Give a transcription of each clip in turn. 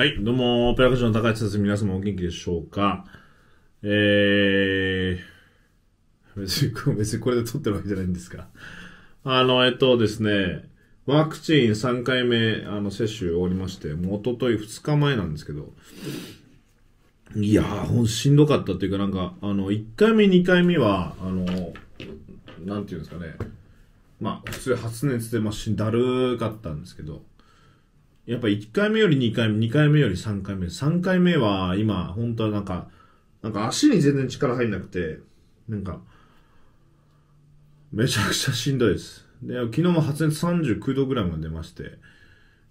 はい、どうも、ペラ歌手の高市です。皆様お元気でしょうか？えー、別に、これ別にこれで撮ってるわけじゃないんですが。あの、えっとですね、ワクチン3回目、あの、接種終わりまして、もう一昨日2日前なんですけど、いやー、ほんしんどかったっていうか、なんか、あの、1回目、2回目は、あの、なんていうんですかね、まあ、普通発熱で、まあ、しだるかったんですけど、やっぱ1回目より2回目、2回目より3回目、3回目は今、本当はなんか、なんか足に全然力入んなくて、なんか、めちゃくちゃしんどいです。で、昨日も発熱39度ぐらいまで出まして、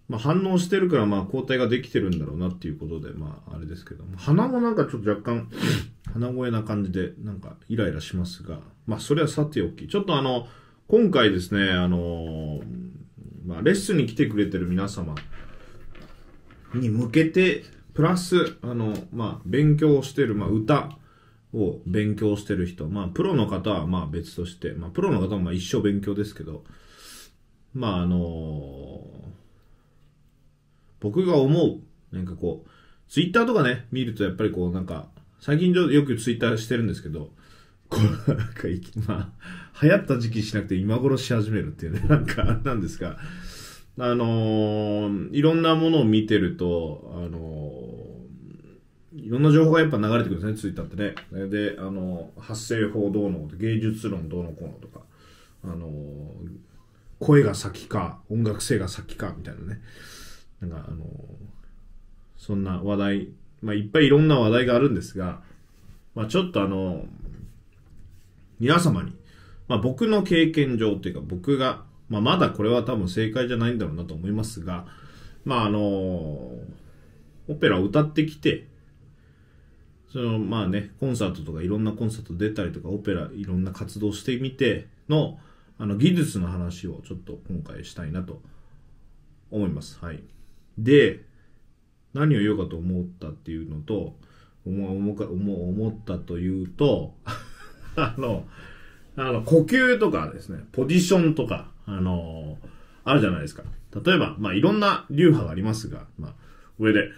まあ反応してるからまあ抗体ができてるんだろうなっていうことで、まああれですけど、鼻もなんかちょっと若干、鼻声な感じで、なんかイライラしますが、まあそれはさておき、ちょっとあの、今回ですね、あのまあレッスンに来てくれてる皆様に向けて、プラス、あの、まあ勉強してる、まあ歌、を勉強してる人、まあ、プロの方はまあ別として、まあ、プロの方も一生勉強ですけど、まあ、あの僕が思う、なんかこう、ツイッターとかね、見るとやっぱりこう、なんか、最近よくツイッターしてるんですけど、こう、なんか、まあ、流行った時期しなくて今頃し始めるっていうね、なんか、なんですが、あのー、いろんなものを見てると、あのー、いろんな情報がやっぱ流れてくるんですね、ツイッターってね。で、あの、発声法どうの、芸術論どうのこうのとか、あの、声が先か、音楽性が先か、みたいなね。なんか、あの、そんな話題、まあ、いっぱいいろんな話題があるんですが、まあ、ちょっとあの、皆様に、まあ、僕の経験上っていうか、僕が、まあ、まだこれは多分正解じゃないんだろうなと思いますが、まあ、あの、オペラを歌ってきて、そのまあね、コンサートとかいろんなコンサート出たりとか、オペラいろんな活動してみての、あの技術の話をちょっと今回したいなと思います。はい。で、何を言おうかと思ったっていうのと、思思か思思ったというと、あの、あの、呼吸とかですね、ポジションとか、あのあるじゃないですか。例えば、まあ、いろんな流派がありますが、まあ、上で、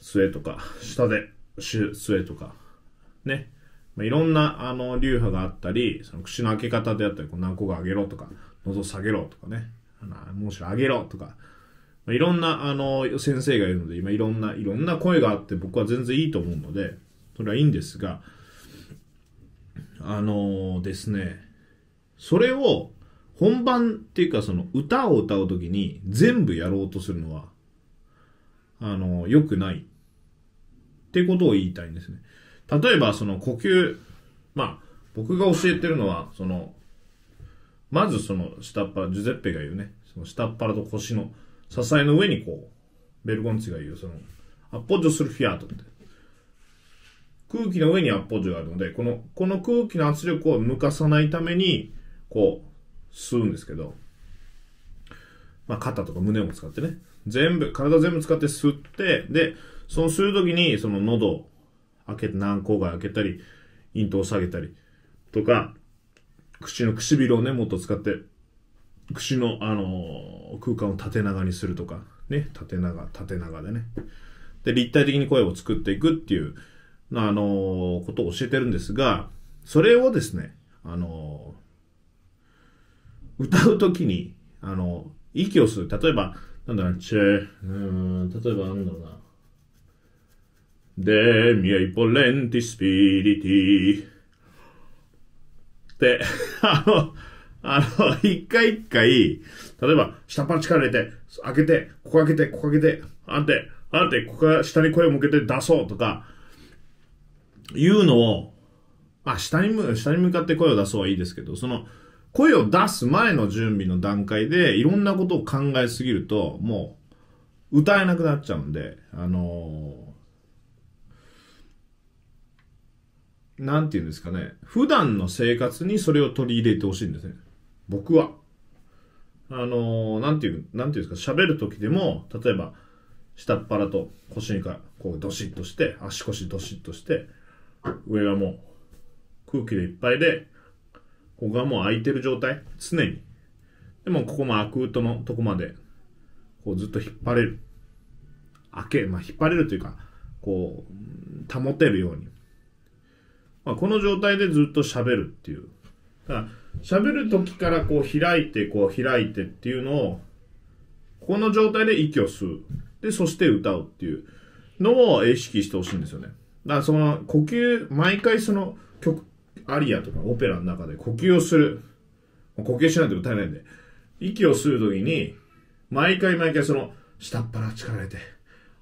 末とか、下で、末とか、ね。まあ、いろんな、あの、流派があったり、その口の開け方であったり、こう、何個が上げろとか、喉下げろとかね。あの、もし上げろとか、まあ、いろんな、あの、先生がいるので、今いろんな、いろんな声があって僕は全然いいと思うので、それはいいんですが、あのー、ですね、それを本番っていうかその歌を歌うときに全部やろうとするのは、あの、良くないってことを言いたいんですね。例えばその呼吸、まあ、僕が教えてるのは、その、まずその下っ腹、ジュゼッペが言うね、その下っ腹と腰の支えの上にこう、ベルゴンツィが言う、その、アッポジョするフィアートって。空気の上にアッポジョがあるので、この、この空気の圧力を抜かさないために、こう、吸うんですけど、まあ、肩とか胸を使ってね、全部、体全部使って吸って、で、その吸うときに、その喉を開けて、軟口が開けたり、咽頭を下げたり、とか、口の唇をね、もっと使って、口の、あのー、空間を縦長にするとか、ね、縦長、縦長でね。で、立体的に声を作っていくっていう、あのー、ことを教えてるんですが、それをですね、あのー、歌うときに、あの息を吸う。例えば、なんだろう、チェ、うん、例えばなんだろうな。で、ミアイポレンティスピリティ。って、あの、あの、一回一回、例えば、下っ腹力入れて、開けて、ここ開けて、ここ開けて、あんて、あんて、ここから下に声を向けて出そうとか、いうのを、まあ、下に向、下に向かって声を出そうはいいですけど、その、声を出す前の準備の段階で、いろんなことを考えすぎると、もう、歌えなくなっちゃうんで、あのー、なんて言うんですかね、普段の生活にそれを取り入れてほしいんですね。僕は。あのー、なんていう、なんていうんですか、喋る時でも、例えば、下っ腹と腰にか、こう、ドシッとして、足腰ドシッとして、上がもう空気でいっぱいで、ここがもう空いてる状態、常に。でもここもアクートのとこまで、こうずっと引っ張れる。開け、まあ、引っ張れるというか、こう、保てるように。まあ、この状態でずっと喋るっていう。だから喋る時からこう開いて、こう開いてっていうのを、この状態で息を吸う。で、そして歌うっていうのを意識してほしいんですよね。だからその呼吸、毎回その曲、アリアとかオペラの中で呼吸をする。呼吸しないと歌えないんで。息を吸うときに、毎回毎回その、下っ腹力入れて、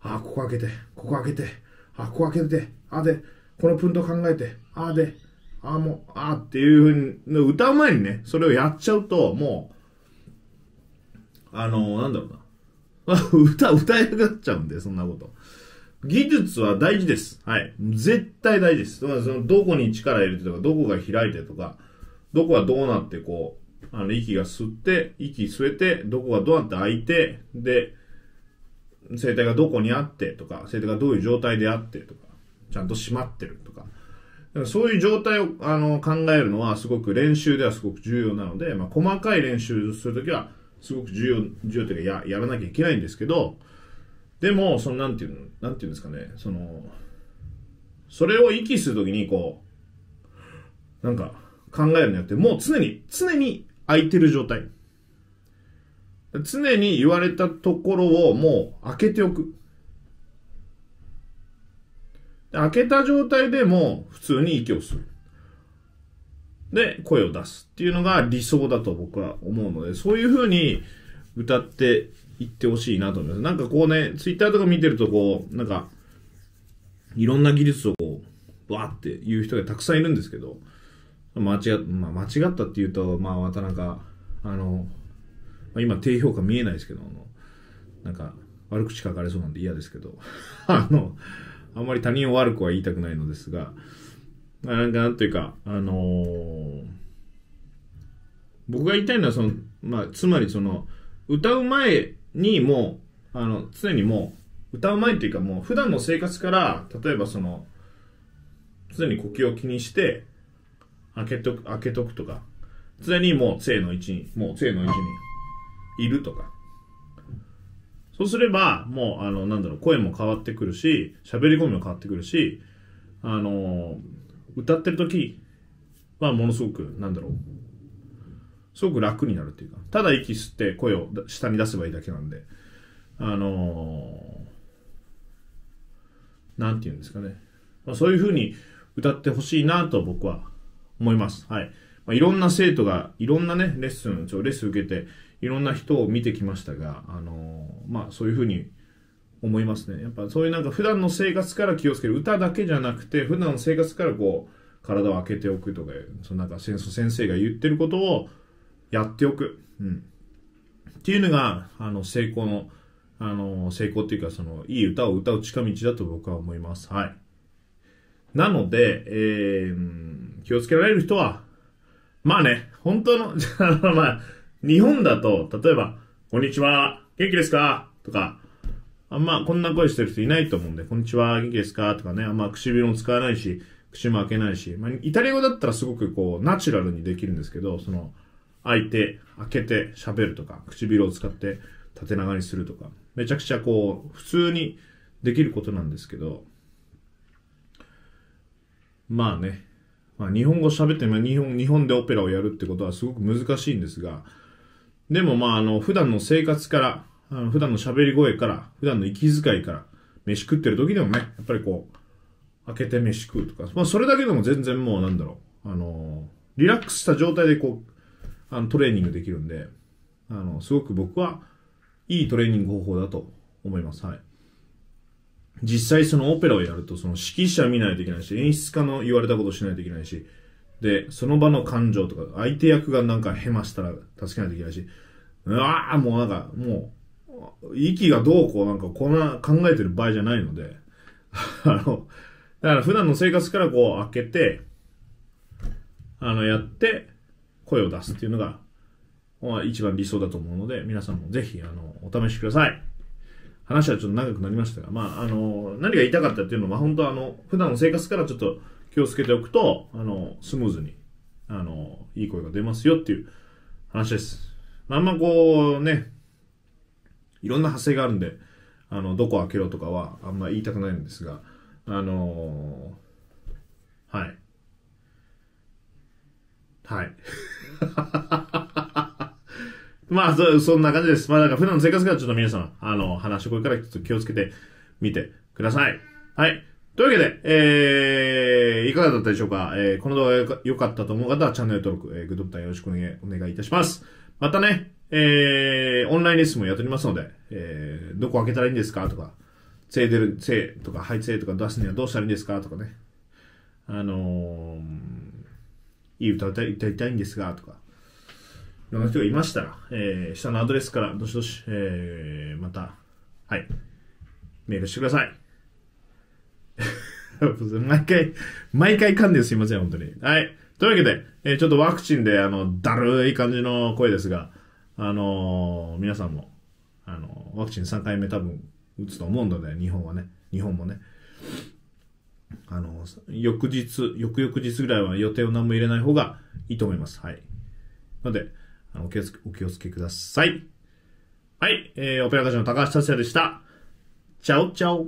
あ、ここ開けて、ここ開けて、あ、ここ開けて、あで、このプント考えて、あで、あもう、あっていうふうに、歌う前にね、それをやっちゃうと、もう、あのなんだろうな。歌、歌い上がっちゃうんで、そんなこと。技術は大事です。はい。絶対大事です。その、どこに力入れてとか、どこが開いてとか、どこがどうなってこう、あの、息が吸って、息吸えて、どこがどうなって開いて、で、声帯がどこにあってとか、声帯がどういう状態であってとか、ちゃんと閉まってるとか、そういう状態をあの考えるのはすごく練習ではすごく重要なので、まあ、細かい練習するときはすごく重要、重要というかややらなきゃいけないんですけど、でも、そのなんていうの、なんていうんですかね、その、それを息するときにこう、なんか考えるのやって、もう常に、常に空いてる状態。常に言われたところをもう開けておく。開けた状態でも普通に息をする。で、声を出すっていうのが理想だと僕は思うので、そういう風に歌っていってほしいなと思います。なんかこうね、ツイッターとか見てるとこう、なんか、いろんな技術をこう、わーって言う人がたくさんいるんですけど、間違っ、まあ、間違ったっていうと、まあまたなんか、あの、まあ、今低評価見えないですけど、なんか、悪口書かれそうなんで嫌ですけど、あの、あんまり他人を悪くは言いたくないのですが、まあ、なんかなんというか、あのー、僕が言いたいのはその、まあ、つまりその、歌う前にもう、あの、常にもう、歌う前っていうかもう、普段の生活から、例えばその、常に呼吸を気にして、開けとく、開けとくとか、常にもう、性の位置に、もう、性の位置にいるとか、そうすれば、もう、あの、なんだろう、声も変わってくるし、喋り込みも変わってくるし、あの、歌ってる時はものすごく、なんだろう、すごく楽になるっていうか、ただ息吸って声を下に出せばいいだけなんで、あのなんて言うんですかね。まあ、そういう風に歌ってほしいなと僕は思います。はい。まあ、いろんな生徒が、いろんなね、レッスン、ちょレッスン受けて、いろんな人を見てきましたが、あのまあそういうふうに思いますね。やっぱそういうなんか普段の生活から気をつける。歌だけじゃなくて、普段の生活からこう、体を開けておくとか、そのなんか先生が言ってることをやっておく。うん。っていうのが、あの、成功の、あの、成功っていうか、その、いい歌を歌う近道だと僕は思います。はい。なので、えー、気をつけられる人は、まあね、本当の、まあ、日本だと、例えば、こんにちは、元気ですか？とか、あんまこんな声してる人いないと思うんで、こんにちは、元気ですか？とかね、あんま唇も使わないし、口も開けないし、まあ、イタリア語だったらすごくこう、ナチュラルにできるんですけど、その、開いて、開けて喋るとか、唇を使って縦長にするとか、めちゃくちゃこう、普通にできることなんですけど、まあね、まあ、日本語喋って、まあ、日本、日本でオペラをやるってことはすごく難しいんですが、でもまあ、あの、普段の生活から、あの普段の喋り声から、普段の息遣いから、飯食ってる時でもね、やっぱりこう、開けて飯食うとか、まあそれだけでも全然もうなんだろう、あの、リラックスした状態でこう、あのトレーニングできるんで、あの、すごく僕はいいトレーニング方法だと思います。はい。実際そのオペラをやると、その指揮者見ないといけないし、演出家の言われたことしないといけないし、で、その場の感情とか、相手役がなんかヘマしたら助けないといけないし、うわーもうなんか、もう、息がどうこうなんかこんな考えてる場合じゃないので、あの、だから普段の生活からこう開けて、あの、やって、声を出すっていうのが、まあ、一番理想だと思うので、皆さんもぜひ、あの、お試しください。話はちょっと長くなりましたが、まあ、あの、何が言いたかったっていうのは、本当あの、普段の生活からちょっと気をつけておくと、あの、スムーズに、あの、いい声が出ますよっていう話です。まあんまこうね、いろんな派生があるんで、あの、どこ開けろとかはあんま言いたくないんですが、あのー、はい。はい。まあそ、んな感じです。まあ、なんか普段の生活からちょっと皆さん、あの、話し声からちょっと気をつけてみてください。はい。というわけで、えー、いかがだったでしょうか？えー、この動画が良かったと思う方はチャンネル登録、えー、グッドボタンよろしくお願いお願いいたします。またね、えー、オンラインレッスンもやっておりますので、えー、どこ開けたらいいんですかとか、せい出る、せいとか、はいせいとか出すにはどうしたらいいんですかとかね。あのー、いい歌歌い歌いたいんですが、とか。いろんな人がいましたら、えー、下のアドレスからどしどし、えー、また、はい、メールしてください。毎回、毎回噛んですいません、本当に。はい。というわけで、えー、ちょっとワクチンで、あの、だるい感じの声ですが、あのー、皆さんも、あのー、ワクチン3回目多分打つと思うので、日本はね、日本もね。あの、翌日、翌々日ぐらいは予定を何も入れない方がいいと思います。はい。ので、あのお気をつけ、お気をつけください。はい。えー、オペラ歌手の高橋達也でした。チャオチャオ。